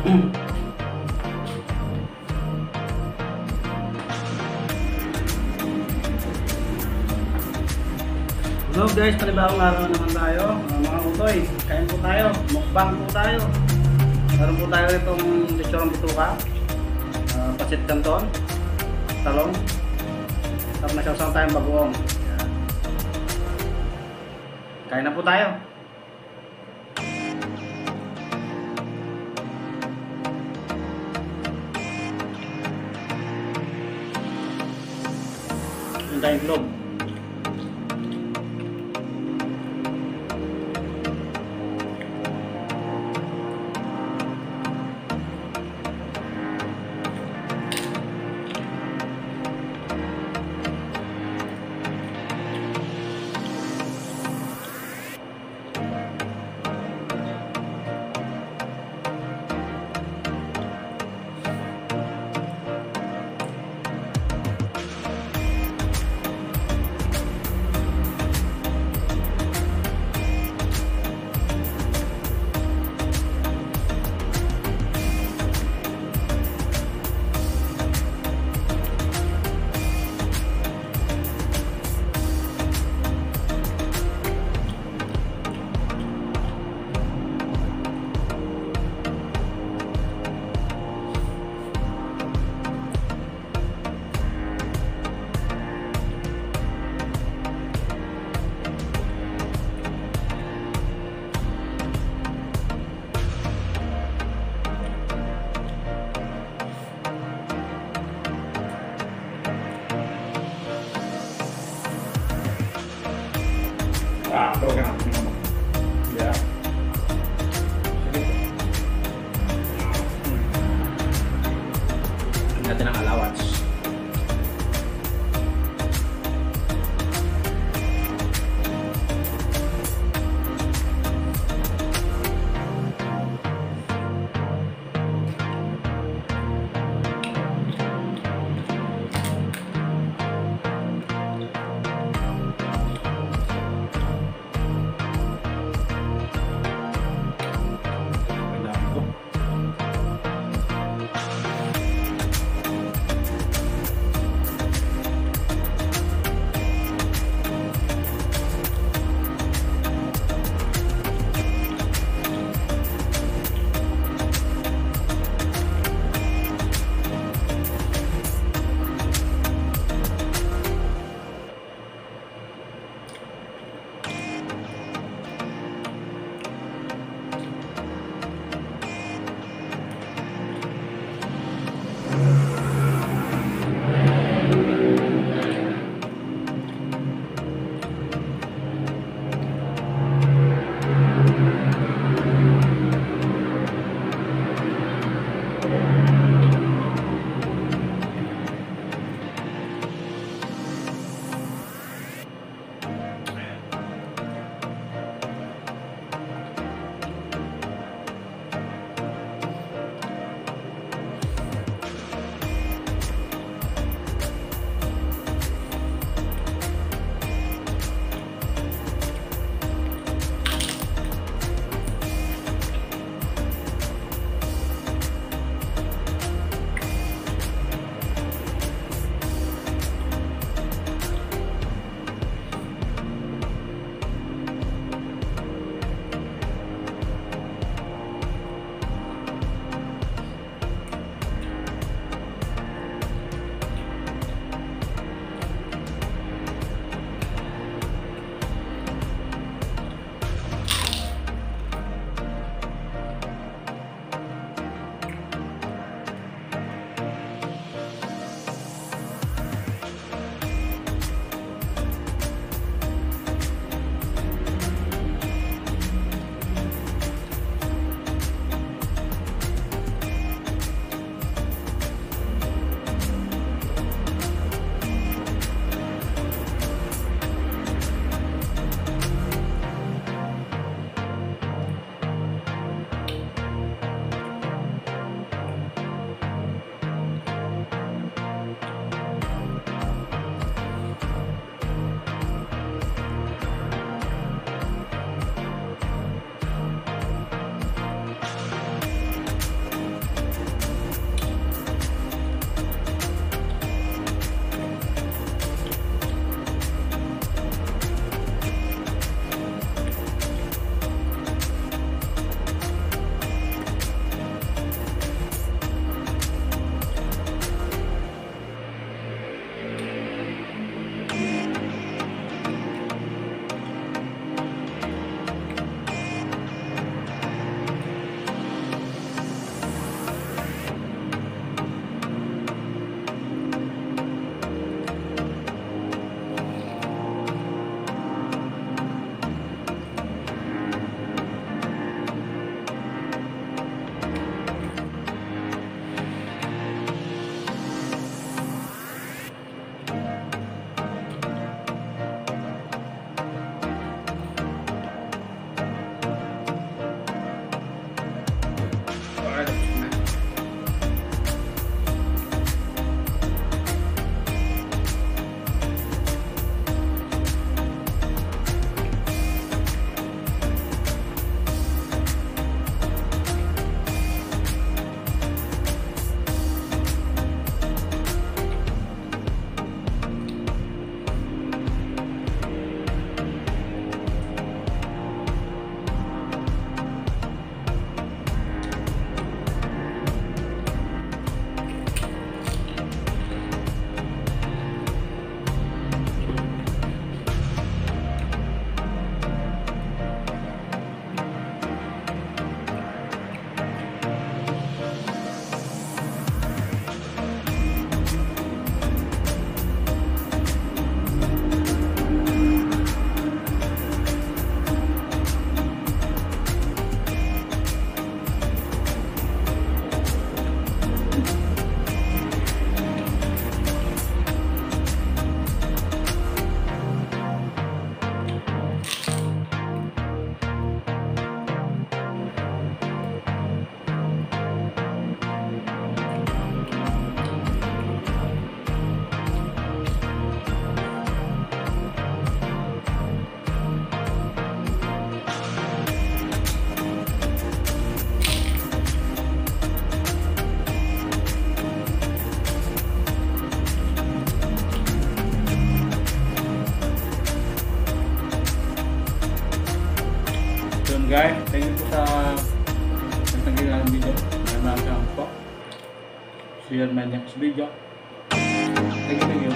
Hello guys, panibawang araw na naman tayo. Uh, mga kutoy, kain po tayo. Mukbang po tayo. Meron po tayo itong lechong bituka. Uh, pasit canton. Talong. Tapos nagsasama tayong bagoong. Kain na po tayo. Yung tayong guys. Thank you po sa natagin lang video. Maraming po. See you in my next video. Thank you, thank you.